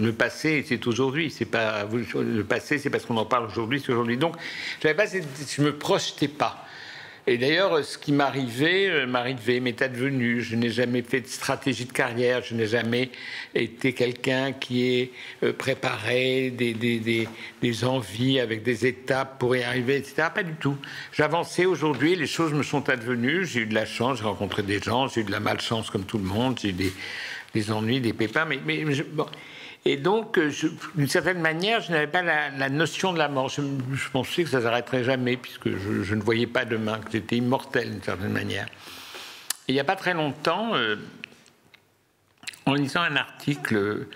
Speaker 2: le passé, c'est aujourd'hui. C'est pas le passé, c'est parce qu'on en parle aujourd'hui, c'est aujourd'hui. Donc, je ne me projetais pas. Et d'ailleurs, ce qui m'arrivait, euh, m'arrivait, m'est advenu. Je n'ai jamais fait de stratégie de carrière, je n'ai jamais été quelqu'un qui ait euh, préparé des, des, des, envies avec des étapes pour y arriver, etc. Pas du tout. J'avançais aujourd'hui, les choses me sont advenues. J'ai eu de la chance, j'ai rencontré des gens, j'ai eu de la malchance comme tout le monde, j'ai eu des, ennuis, des pépins, mais bon, et donc, euh, d'une certaine manière, je n'avais pas la, notion de la mort. Je, pensais que ça s'arrêterait jamais, puisque je, ne voyais pas demain, que j'étais immortel d'une certaine manière. Et il n'y a pas très longtemps, euh, en lisant un article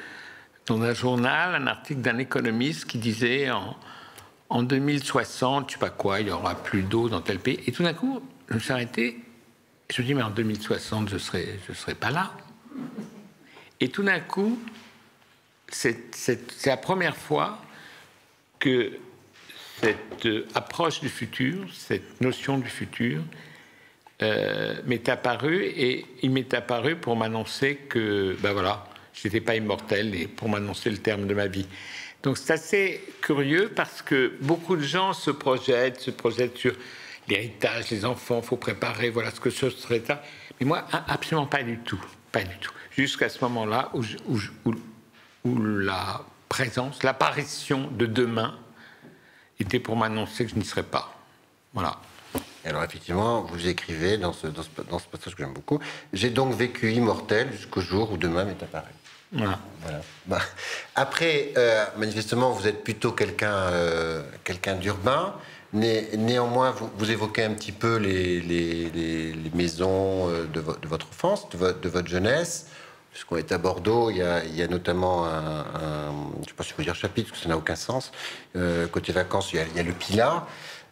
Speaker 2: dans un journal, un article d'un économiste qui disait en, en 2060, je sais pas quoi, il y aura plus d'eau dans tel pays. Et tout d'un coup, je me suis arrêté. Je me dis, mais en 2060, je ne je serai pas là. Et tout d'un coup, c'est la première fois que cette approche du futur, cette notion du futur, euh, m'est apparue et il m'est apparu pour m'annoncer que, ben voilà, j'étais pas immortel et pour m'annoncer le terme de ma vie. Donc c'est assez curieux parce que beaucoup de gens se projettent, se projettent sur l'héritage, les enfants, faut préparer, voilà ce que ce serait. Mais moi, absolument pas du tout, pas du tout. Jusqu'à ce moment-là où, où la présence, l'apparition de demain était pour m'annoncer que je n'y serais pas. Voilà.
Speaker 1: Alors effectivement, vous écrivez dans ce, dans ce, passage que j'aime beaucoup, j'ai donc vécu immortel jusqu'au jour où demain m'est apparu.
Speaker 2: Voilà.
Speaker 1: Bah, après, euh, manifestement, vous êtes plutôt quelqu'un euh, quelqu'un d'urbain. néanmoins, vous, évoquez un petit peu les, les, les, maisons euh, de, de, votre enfance, de, de votre jeunesse puisqu'on est à Bordeaux, il y a, notamment un, je ne sais pas si vous dire chapitre, parce que ça n'a aucun sens. Euh, côté vacances, il y a, le Pilat.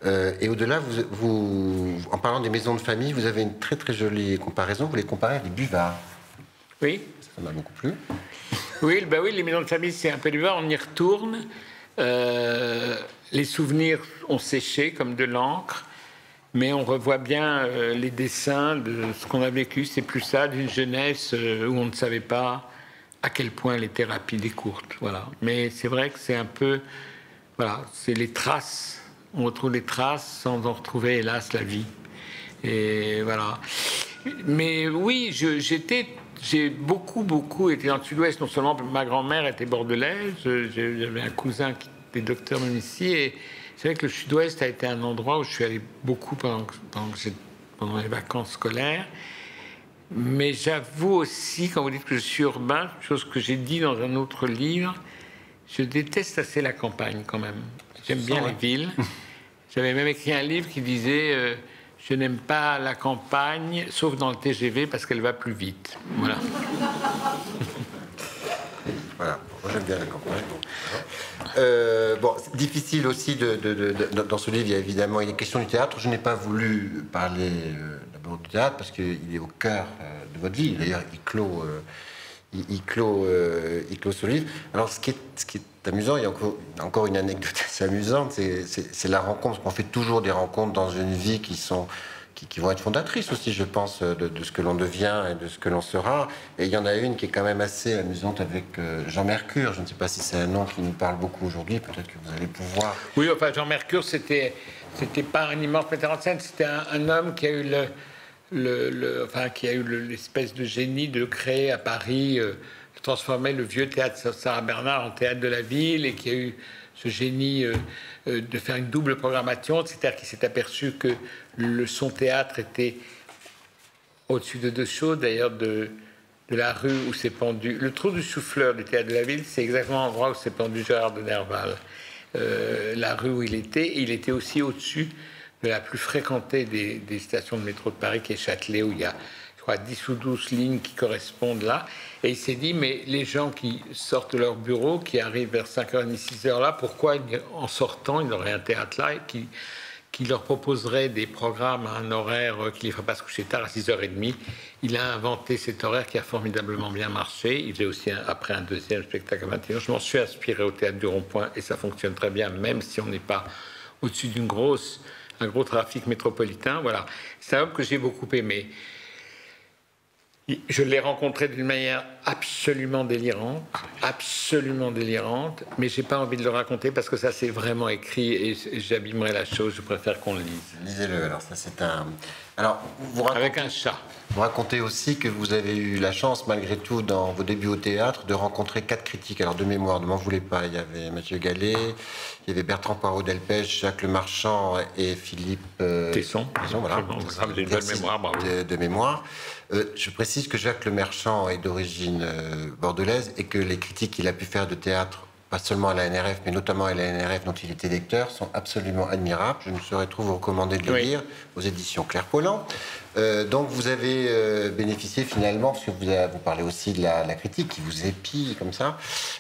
Speaker 1: Euh, et au-delà, vous, en parlant des maisons de famille, vous avez une très très jolie comparaison. Vous les comparez à des buvards.
Speaker 2: Oui.
Speaker 1: Ça m'a beaucoup plu.
Speaker 2: Oui, bah oui, les maisons de famille, c'est un peu du buvard. On y retourne. Euh, les souvenirs ont séché comme de l'encre mais on revoit bien euh, les dessins de ce qu'on a vécu. C'est plus ça d'une jeunesse euh, où on ne savait pas à quel point les thérapies étaient courtes. Voilà. Mais c'est vrai que c'est un peu, voilà, c'est les traces. On retrouve les traces sans en retrouver, hélas, la vie. Et voilà. Mais oui, j'étais, j'ai beaucoup, beaucoup été dans le sud-ouest. Non seulement ma grand-mère était bordelaise, j'avais un cousin qui était docteur même ici, c'est vrai que le sud-ouest a été un endroit où je suis allé beaucoup pendant, pendant les vacances scolaires. Mais j'avoue aussi, quand vous dites que je suis urbain, chose que j'ai dit dans un autre livre, je déteste assez la campagne quand même. J'aime bien les villes. J'avais même écrit un livre qui disait euh, Je n'aime pas la campagne, sauf dans le TGV parce qu'elle va plus vite. Voilà.
Speaker 1: voilà, moi j'aime bien la campagne. Euh, bon, c'est difficile aussi de, dans ce livre, il y a évidemment il est question du théâtre. Je n'ai pas voulu parler euh, d'abord du théâtre parce qu'il est au cœur de votre vie. D'ailleurs, il clôt il, clôt, euh, il clôt ce livre. Alors, ce qui est, ce qui est amusant, il y a encore, encore une anecdote assez amusante, c'est la rencontre. On fait toujours des rencontres dans une vie qui sont qui, vont être fondatrices aussi, je pense, de, ce que l'on devient et de ce que l'on sera. Et il y en a une qui est quand même assez amusante avec euh, Jean Mercure. Je ne sais pas si c'est un nom qui nous parle beaucoup aujourd'hui. Peut-être que vous allez pouvoir.
Speaker 2: Oui, enfin, Jean Mercure, c'était c'était pas un immense metteur en scène, c'était un, homme qui a eu le enfin, qui a eu l'espèce de génie de créer à Paris, euh, de transformer le vieux théâtre Sarah Bernard en théâtre de la ville, et qui a eu ce génie euh, euh, de faire une double programmation, c'est-à-dire qu'il s'est aperçu que le son théâtre était au-dessus de deux choses, d'ailleurs de, de la rue où s'est pendu. Le trou du souffleur du théâtre de la ville, c'est exactement l'endroit où s'est pendu Gérard de Nerval. la rue où il était, il était aussi au-dessus la plus fréquentée des, stations de métro de Paris, qui est Châtelet, où il y a, je crois, 10 ou 12 lignes qui correspondent là. Et il s'est dit, mais les gens qui sortent de leur bureau, qui arrivent vers 5h30, 6h là, pourquoi en sortant, ils n'auraient un théâtre là et qui, qui leur proposerait des programmes à un horaire qui ne les ferait pas se coucher tard à 6h30. Il a inventé cet horaire qui a formidablement bien marché. Il est aussi après un deuxième spectacle à 21 Je m'en suis inspiré au théâtre du Rond-Point et ça fonctionne très bien, même si on n'est pas au-dessus d'une grosse un gros trafic métropolitain. Voilà, c'est un homme que j'ai beaucoup aimé. Je l'ai rencontré d'une manière absolument délirante, absolument délirante, mais j'ai pas envie de le raconter parce que ça c'est vraiment écrit et j'abîmerais la chose. Je préfère qu'on le lise.
Speaker 1: Lisez-le. Alors ça c'est un. Alors
Speaker 2: vous avec un chat.
Speaker 1: Vous racontez aussi que vous avez eu la chance, malgré tout, dans vos débuts au théâtre, de rencontrer quatre critiques. Alors, de mémoire, ne m'en voulez pas. Il y avait Mathieu Gallet, il y avait Bertrand Poirot-Delpech, Jacques Le Marchand et Philippe
Speaker 2: euh, Tesson.
Speaker 1: voilà.
Speaker 2: une bonne mémoire, bravo.
Speaker 1: De, mémoire. Euh, je précise que Jacques Le Marchand est d'origine euh, bordelaise et que les critiques qu'il a pu faire de théâtre pas seulement à la NRF, mais notamment à la NRF dont il était lecteur, sont absolument admirables. Je ne saurais trop vous recommander de le lire aux éditions Claire Pollan. Euh, donc vous avez bénéficié finalement, parce que vous, avez, vous parlez aussi de la, critique qui vous épie comme ça,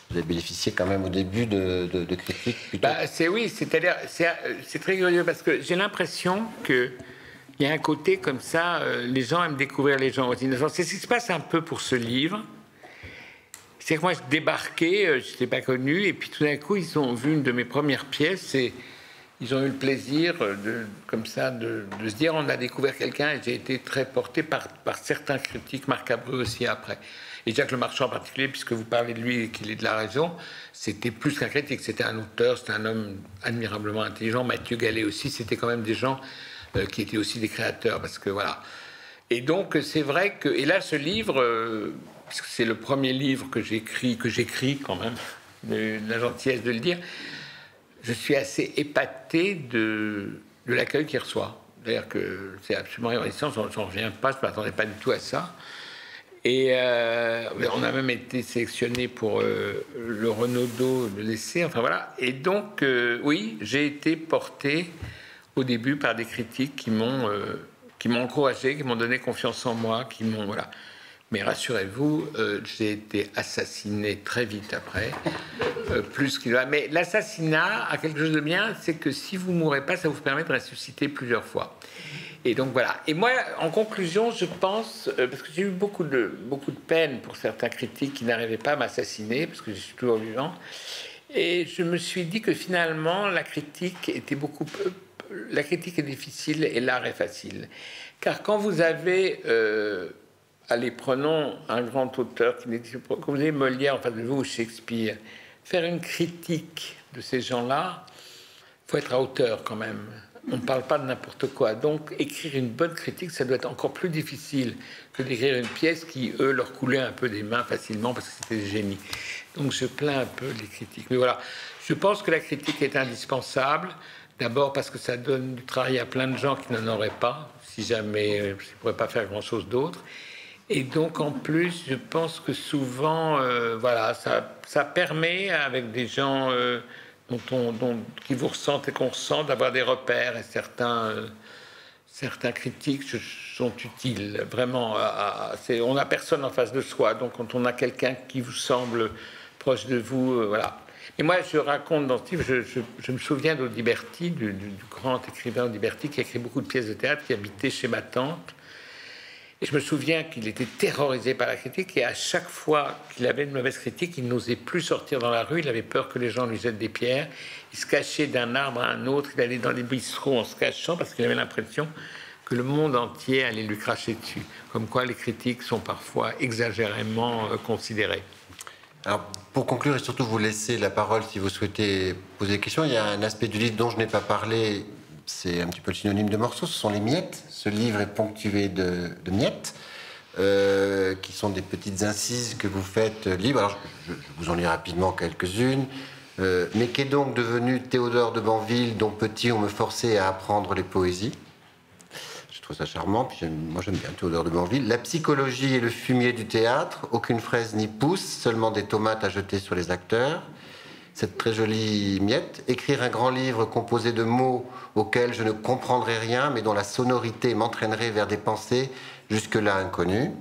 Speaker 1: vous avez bénéficié quand même au début de, de, critiques
Speaker 2: bah, C'est oui, c'est-à-dire, c'est très curieux parce que j'ai l'impression que il y a un côté comme ça, euh, les gens aiment découvrir les gens innocents. C'est ce qui se passe un peu pour ce livre. C'est que moi, je débarquais, je n'étais pas connu, et puis tout d'un coup, ils ont vu une de mes premières pièces, et ils ont eu le plaisir, de, comme ça, de, se dire on a découvert quelqu'un, et j'ai été très porté par, certains critiques, Marc Abreu aussi après. Et Jacques Le Marchand en particulier, puisque vous parlez de lui et qu'il est de la raison, c'était plus qu'un critique, c'était un auteur, c'était un homme admirablement intelligent. Mathieu Gallet aussi, c'était quand même des gens euh, qui étaient aussi des créateurs, parce que voilà. Et donc, c'est vrai que. Et là, ce livre, euh, c'est le premier livre que j'écris, que j'écris quand même, de, la gentillesse de le dire, je suis assez épaté de, de l'accueil qu'il reçoit. D'ailleurs que c'est absolument réjouissant, je n'en reviens pas, je ne m'attendais pas du tout à ça. Et euh, on a même été sélectionné pour euh, le Renaudot, le l'essai, enfin voilà. Et donc, euh, oui, j'ai été porté au début par des critiques qui m'ont qui m'ont encouragé, qui m'ont donné confiance en moi, qui m'ont voilà. Mais rassurez-vous, euh, j'ai été assassiné très vite après, euh, plus qu'il va. Mais l'assassinat a quelque chose de bien, c'est que si vous mourrez pas, ça vous permet de ressusciter plusieurs fois. Et donc voilà. Et moi, en conclusion, je pense, euh, parce que j'ai eu beaucoup de, beaucoup de peine pour certains critiques qui n'arrivaient pas à m'assassiner, parce que je suis toujours vivant. Et je me suis dit que finalement, la critique était beaucoup. La critique est difficile et l'art est facile. Car quand vous avez allez, prenons un grand auteur qui n'existe pas, comme vous avez Molière en face de vous, ou Shakespeare, faire une critique de ces gens-là, faut être à hauteur quand même. on ne parle pas de n'importe quoi. Donc, écrire une bonne critique, ça doit être encore plus difficile que d'écrire une pièce qui, eux, leur coulait un peu des mains facilement parce que c'était des génies. Donc, je plains un peu les critiques. Mais voilà, je pense que la critique est indispensable. D'abord parce que ça donne du travail à plein de gens qui n'en auraient pas, si jamais euh, je ne pourrais pas faire grand-chose d'autre. Et donc, en plus, je pense que souvent, euh, voilà, ça, permet avec des gens. Euh, dont qui vous ressentent et qu'on ressent, d'avoir des repères et certains, euh, certains critiques sont utiles. Vraiment, on n'a personne en face de soi, donc quand on a quelqu'un qui vous semble proche de vous, euh, voilà. Et moi, je raconte dans ce livre, je, me souviens d'Audiberti, du, du, grand écrivain Audiberti, qui a écrit beaucoup de pièces de théâtre, qui habitait chez ma tante et je me souviens qu'il était terrorisé par la critique et à chaque fois qu'il avait une mauvaise critique, il n'osait plus sortir dans la rue, il avait peur que les gens lui jettent des pierres. Il se cachait d'un arbre à un autre, il allait dans les bistrots en se cachant parce qu'il avait l'impression que le monde entier allait lui cracher dessus. Comme quoi les critiques sont parfois exagérément euh, considérées.
Speaker 1: Alors, pour conclure et surtout vous laisser la parole si vous souhaitez poser des questions, il y a un aspect du livre dont je n'ai pas parlé c'est un petit peu le synonyme de morceaux, ce sont les miettes. Ce livre est ponctué de, miettes, euh, qui sont des petites incises que vous faites libres. Alors, je, vous en lis rapidement quelques-unes. Euh, mais qu'est donc devenu Théodore de Banville, dont petit on me forçait à apprendre les poésies? Trouve ça charmant, puis moi j'aime bien Théodore de Banville. La psychologie et le fumier du théâtre, aucune fraise n'y pousse, seulement des tomates à jeter sur les acteurs cette très jolie miette, écrire un grand livre composé de mots auxquels je ne comprendrai rien, mais dont la sonorité m'entraînerait vers des pensées jusque-là inconnues.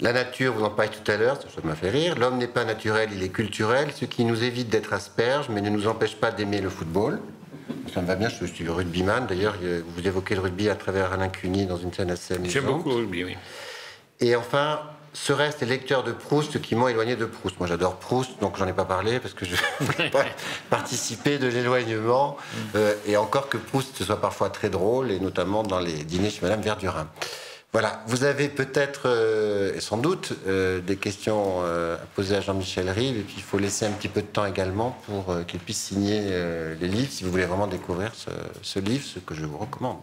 Speaker 1: La nature, vous en parlez tout à l'heure, ça m'a fait rire. L'homme n'est pas naturel, il est culturel, ce qui nous évite d'être asperges, mais ne nous empêche pas d'aimer le football. Ça me va bien, je suis rugbyman. D'ailleurs, vous évoquez le rugby à travers Alain Cuny dans une scène assez amusante.
Speaker 2: J'aime beaucoup le rugby, oui.
Speaker 1: Et enfin, serait-ce les lecteurs de Proust qui m'ont éloigné de Proust Moi j'adore Proust, donc j'en ai pas parlé parce que je ne voulais pas participer de l'éloignement. Mm. Euh, et encore que Proust soit parfois très drôle, et notamment dans les dîners chez Madame Verdurin. Voilà, vous avez peut-être, euh, et sans doute, euh, des questions à poser à Jean-Michel Rive, et puis il faut laisser un petit peu de temps également pour qu'il puisse signer les livres, si vous voulez vraiment découvrir ce livre, ce que je vous recommande.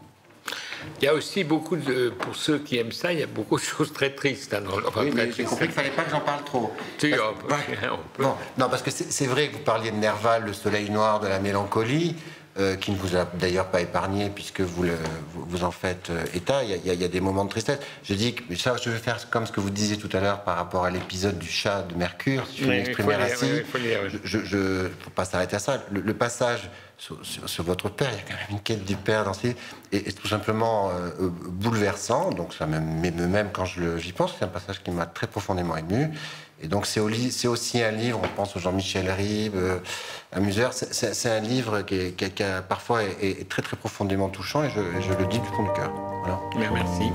Speaker 2: Il y a aussi beaucoup de, pour ceux qui aiment ça, il y a beaucoup de choses très tristes. Hein,
Speaker 1: oui, mais j'ai compris qu'il ne fallait pas que j'en parle trop. non, parce que c'est vrai que vous parliez de Nerval, le soleil noir de la mélancolie. Euh, qui ne vous a d'ailleurs pas épargné puisque vous, le, vous, en faites euh, état. Il y, a, des moments de tristesse. Je dis que ça, je vais faire comme ce que vous disiez tout à l'heure par rapport à l'épisode du chat de Mercure, si je oui, m'exprimer ainsi. je ne faut pas s'arrêter à ça. Le, passage sur, votre père, il y a quand même une quête du père dans ces... Et, tout simplement euh, bouleversant. Donc ça m'émeut même quand j'y pense. C'est un passage qui m'a très profondément ému. Et donc c'est aussi un livre, on pense au Jean-Michel Ribes, euh, Amuseur, c'est un livre qui, parfois est, très très profondément touchant et je, le dis du fond du cœur.
Speaker 2: Merci.